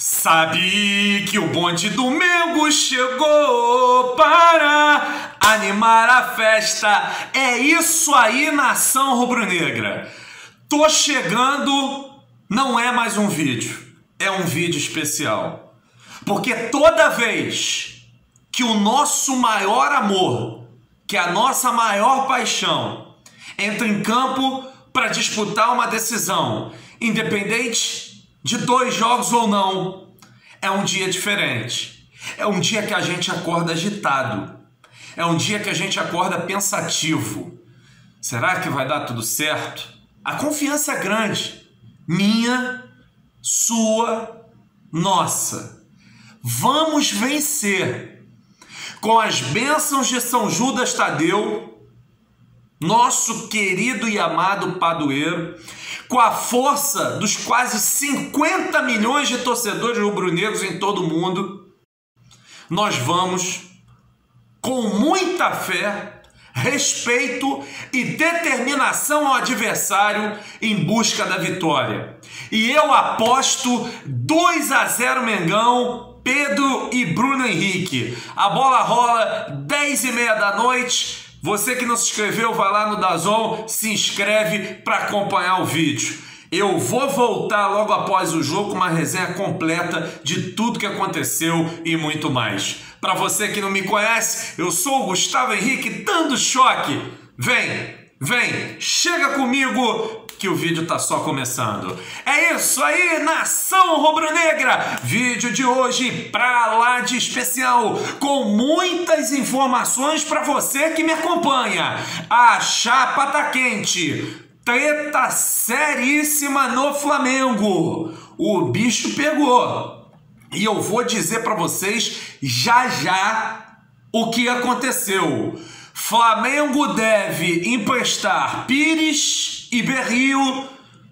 Sabe que o bonde domingo chegou para animar a festa. É isso aí, nação rubro-negra. Tô chegando, não é mais um vídeo, é um vídeo especial. Porque toda vez que o nosso maior amor, que a nossa maior paixão, entra em campo para disputar uma decisão, independente de dois jogos ou não, é um dia diferente. É um dia que a gente acorda agitado. É um dia que a gente acorda pensativo. Será que vai dar tudo certo? A confiança é grande. Minha, sua, nossa. Vamos vencer. Com as bênçãos de São Judas Tadeu, nosso querido e amado padroeiro, com a força dos quase 50 milhões de torcedores rubro-negros em todo o mundo, nós vamos, com muita fé, respeito e determinação ao adversário em busca da vitória. E eu aposto 2 a 0 Mengão, Pedro e Bruno Henrique. A bola rola 10 e meia da noite. Você que não se inscreveu, vai lá no Dazon, se inscreve para acompanhar o vídeo. Eu vou voltar logo após o jogo com uma resenha completa de tudo que aconteceu e muito mais. Para você que não me conhece, eu sou o Gustavo Henrique dando choque. Vem, vem, chega comigo que o vídeo tá só começando. É isso aí, nação rubro-negra! Vídeo de hoje pra lá de especial, com muitas informações para você que me acompanha. A chapa tá quente. Treta seríssima no Flamengo. O bicho pegou. E eu vou dizer para vocês já já o que aconteceu. Flamengo deve emprestar Pires e Berrio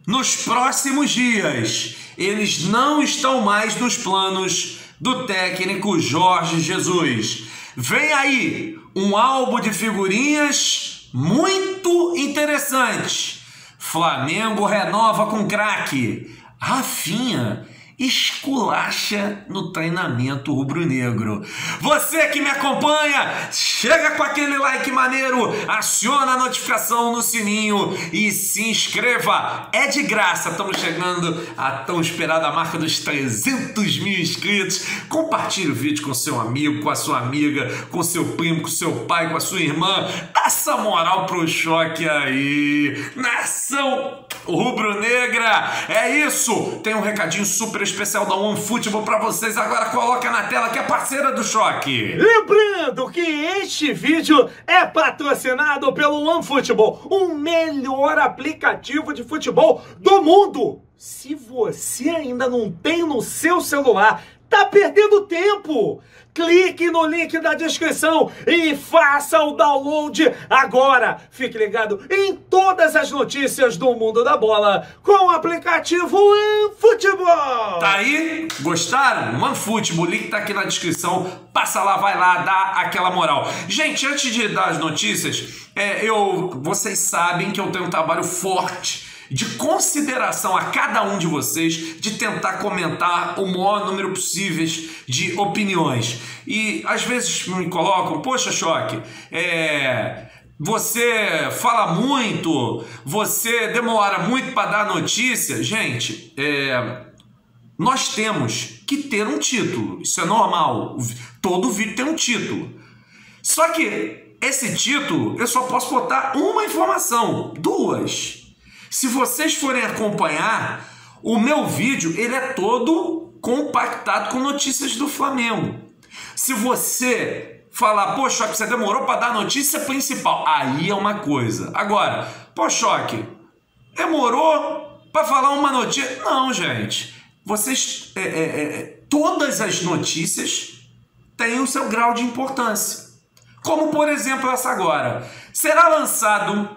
nos próximos dias. Eles não estão mais nos planos do técnico Jorge Jesus. Vem aí um álbum de figurinhas muito interessante. Flamengo renova com craque. Rafinha esculacha no treinamento rubro-negro. Você que me acompanha, chega com aquele like maneiro, aciona a notificação no sininho e se inscreva. É de graça, estamos chegando à tão esperada marca dos 300 mil inscritos. Compartilhe o vídeo com seu amigo, com a sua amiga, com seu primo, com seu pai, com a sua irmã. Dá essa moral pro choque aí. Nação rubro-negra, é isso. Tem um recadinho super especial da OneFootball para vocês. Agora coloca na tela que é parceira do Choque. Lembrando que este vídeo é patrocinado pelo OneFootball, o melhor aplicativo de futebol do mundo. Se você ainda não tem no seu celular, tá perdendo tempo. Clique no link da descrição e faça o download agora. Fique ligado em todas as notícias do mundo da bola com o aplicativo OneFootball. Tá aí? Gostaram? OneFootball, o link tá aqui na descrição. Passa lá, vai lá, dá aquela moral. Gente, antes de dar as notícias, é, eu, vocês sabem que eu tenho um trabalho forte de consideração a cada um de vocês, de tentar comentar o maior número possível de opiniões. E às vezes me colocam, poxa, choque, é, você fala muito, você demora muito para dar notícia. Gente, é, nós temos que ter um título, isso é normal. Todo vídeo tem um título. Só que esse título eu só posso botar uma informação, duas. Se vocês forem acompanhar, o meu vídeo ele é todo compactado com notícias do Flamengo. Se você falar, pô, Choque, você demorou para dar a notícia principal, aí é uma coisa. Agora, pô, Choque, demorou para falar uma notícia. Não, gente. Vocês. É, é, é, todas as notícias têm o seu grau de importância. Como, por exemplo, essa agora. Será lançado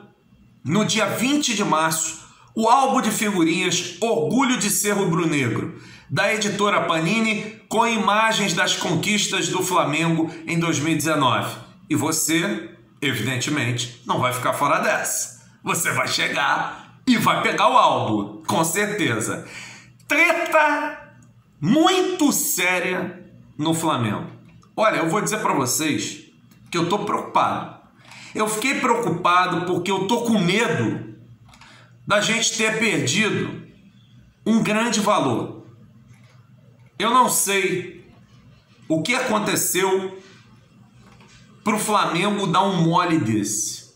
no dia 20 de março, o álbum de figurinhas Orgulho de Ser Rubro-Negro, da editora Panini, com imagens das conquistas do Flamengo em 2019. E você, evidentemente, não vai ficar fora dessa. Você vai chegar e vai pegar o álbum, com certeza. Treta muito séria no Flamengo. Olha, eu vou dizer para vocês que eu tô preocupado. Eu fiquei preocupado porque eu tô com medo da gente ter perdido um grande valor. Eu não sei o que aconteceu para o Flamengo dar um mole desse.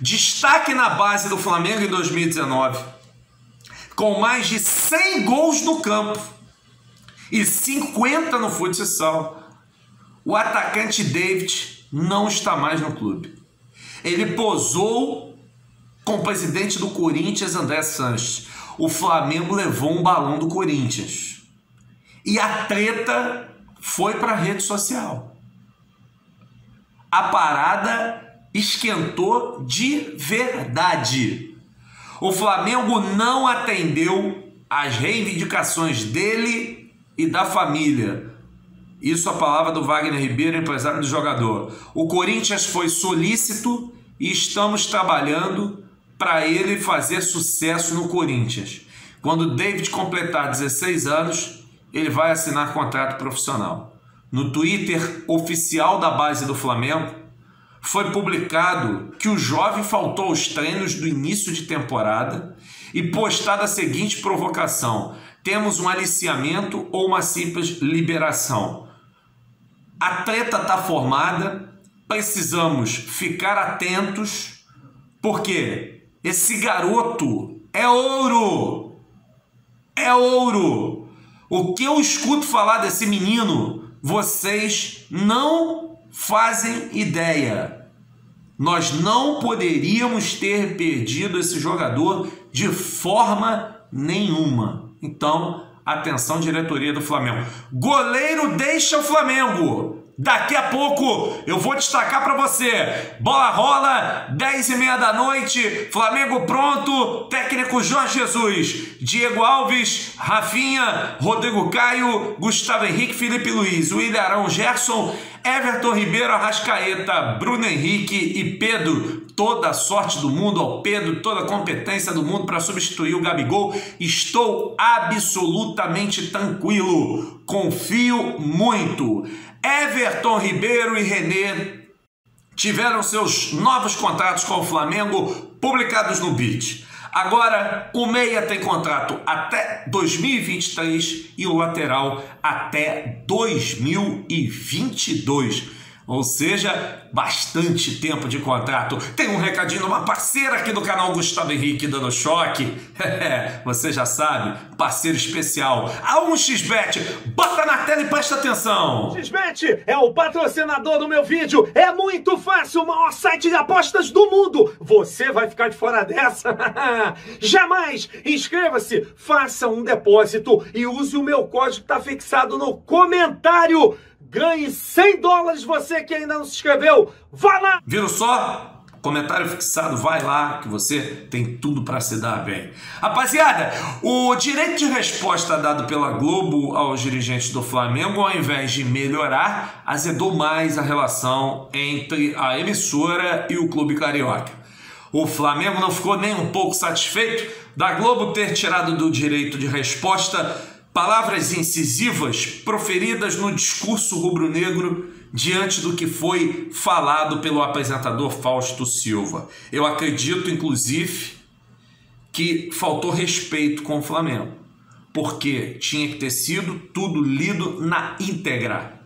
Destaque na base do Flamengo em 2019, com mais de 100 gols no campo e 50 no futsal. O atacante David não está mais no clube. Ele posou com o presidente do Corinthians, André Sanches. O Flamengo levou um balão do Corinthians. E a treta foi para a rede social a parada esquentou de verdade. O Flamengo não atendeu às reivindicações dele e da família. Isso a palavra do Wagner Ribeiro, empresário do jogador. O Corinthians foi solícito e estamos trabalhando para ele fazer sucesso no Corinthians. Quando David completar 16 anos, ele vai assinar contrato profissional no Twitter oficial da base do Flamengo, foi publicado que o jovem faltou aos treinos do início de temporada e postada a seguinte provocação: temos um aliciamento ou uma simples liberação. A treta está formada, precisamos ficar atentos, porque esse garoto é ouro! É ouro! O que eu escuto falar desse menino vocês não fazem ideia. Nós não poderíamos ter perdido esse jogador de forma nenhuma. Então, atenção, diretoria do Flamengo. Goleiro deixa o Flamengo. Daqui a pouco eu vou destacar para você. Bola rola, 10 e meia da noite. Flamengo pronto. Técnico Jorge Jesus. Diego Alves, Rafinha, Rodrigo Caio, Gustavo Henrique, Felipe Luiz, William Arão, Gerson, Everton Ribeiro, Arrascaeta, Bruno Henrique e Pedro. Toda a sorte do mundo ao Pedro, toda a competência do mundo para substituir o Gabigol. Estou absolutamente tranquilo. Confio muito. Everton Ribeiro e René tiveram seus novos contratos com o Flamengo publicados no BID. Agora, o meia tem contrato até 2023 e o lateral até 2022 ou seja, bastante tempo de contrato. Tem um recadinho de uma parceira aqui do canal Gustavo Henrique dando choque. Você já sabe, parceiro especial. A 1xBet, bota na tela e presta atenção. XBet é o patrocinador do meu vídeo. É muito fácil, o maior site de apostas do mundo. Você vai ficar de fora dessa? Jamais! Inscreva-se, faça um depósito e use o meu código que está fixado no comentário. Ganhe 100 dólares você que ainda não se inscreveu. Vai lá! Viram só? Comentário fixado, vai lá que você tem tudo para se dar bem. Rapaziada, o direito de resposta dado pela Globo aos dirigentes do Flamengo, ao invés de melhorar, azedou mais a relação entre a emissora e o clube carioca. O Flamengo não ficou nem um pouco satisfeito da Globo ter tirado do direito de resposta palavras incisivas proferidas no discurso rubro-negro diante do que foi falado pelo apresentador Fausto Silva. Eu acredito, inclusive, que faltou respeito com o Flamengo, porque tinha que ter sido tudo lido na íntegra.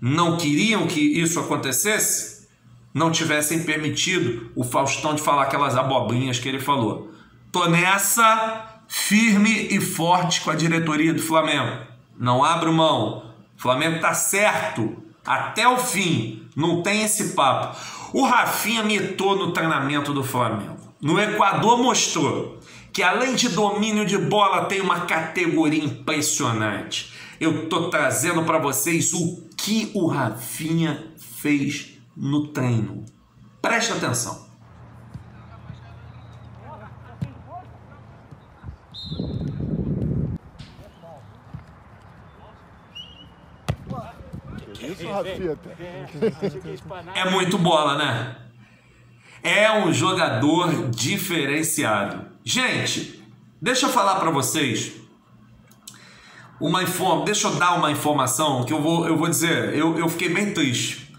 Não queriam que isso acontecesse? Não tivessem permitido o Faustão de falar aquelas abobrinhas que ele falou. Tô nessa, firme e forte com a diretoria do Flamengo. Não abro mão. O Flamengo está certo até o fim. Não tem esse papo. O Rafinha mitou no treinamento do Flamengo. No Equador mostrou que além de domínio de bola tem uma categoria impressionante. Eu tô trazendo para vocês o que o Rafinha fez no treino. Preste atenção. Rafita. É muito bola, né? É um jogador diferenciado. Gente, deixa eu falar para vocês uma informa, deixa eu dar uma informação que eu vou, eu vou dizer, eu, eu fiquei bem triste,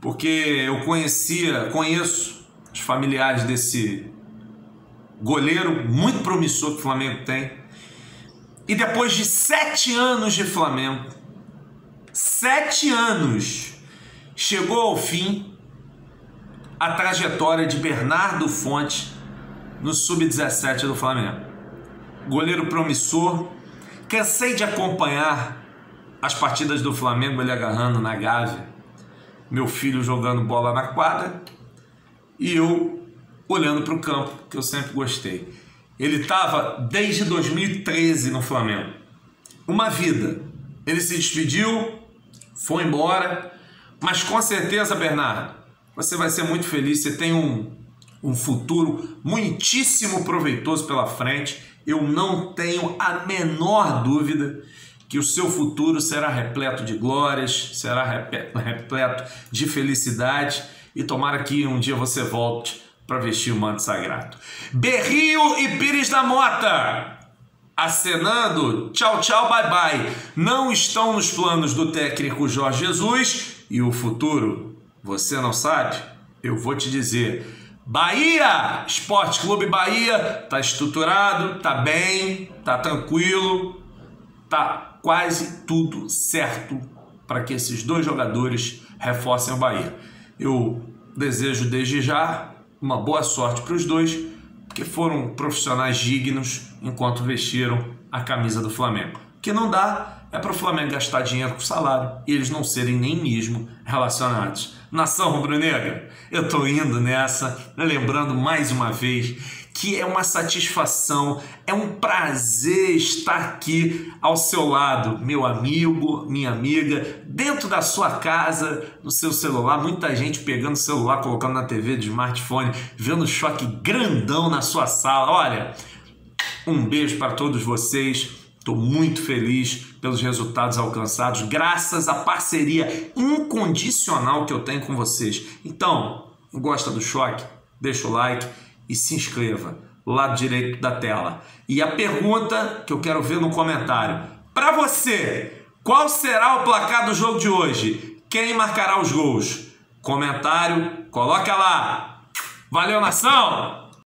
porque eu conhecia, conheço os familiares desse goleiro muito promissor que o Flamengo tem, e depois de sete anos de Flamengo, sete anos, chegou ao fim a trajetória de Bernardo Fonte no sub-17 do Flamengo. Goleiro promissor, cansei de acompanhar as partidas do Flamengo ele agarrando na Gávea, meu filho jogando bola na quadra e eu olhando para o campo, que eu sempre gostei. Ele estava desde 2013 no Flamengo. Uma vida. Ele se despediu, foi embora, mas com certeza, Bernardo, você vai ser muito feliz. Você tem um, um futuro muitíssimo proveitoso pela frente. Eu não tenho a menor dúvida que o seu futuro será repleto de glórias, será repleto de felicidade e tomara que um dia você volte para vestir o manto sagrado. Berrio e Pires da Mota, acenando, tchau, tchau, bye, bye. Não estão nos planos do técnico Jorge Jesus e o futuro, você não sabe? Eu vou te dizer. Bahia, Esporte Clube Bahia, tá estruturado, tá bem, tá tranquilo, tá quase tudo certo para que esses dois jogadores reforcem o Bahia. Eu desejo desde já uma boa sorte para os dois, porque foram profissionais dignos enquanto vestiram a camisa do Flamengo. O que não dá é para o Flamengo gastar dinheiro com salário e eles não serem nem mesmo relacionados. Nação rubro-negra, eu estou indo nessa, lembrando mais uma vez que é uma satisfação, é um prazer estar aqui ao seu lado, meu amigo, minha amiga, dentro da sua casa, no seu celular, muita gente pegando o celular, colocando na TV de smartphone, vendo choque grandão na sua sala. Olha, um beijo para todos vocês. Estou muito feliz pelos resultados alcançados, graças à parceria incondicional que eu tenho com vocês. Então, gosta do choque? Deixa o like e se inscreva, lado direito da tela. E a pergunta que eu quero ver no comentário: para você, qual será o placar do jogo de hoje? Quem marcará os gols? Comentário, coloca lá. Valeu, nação!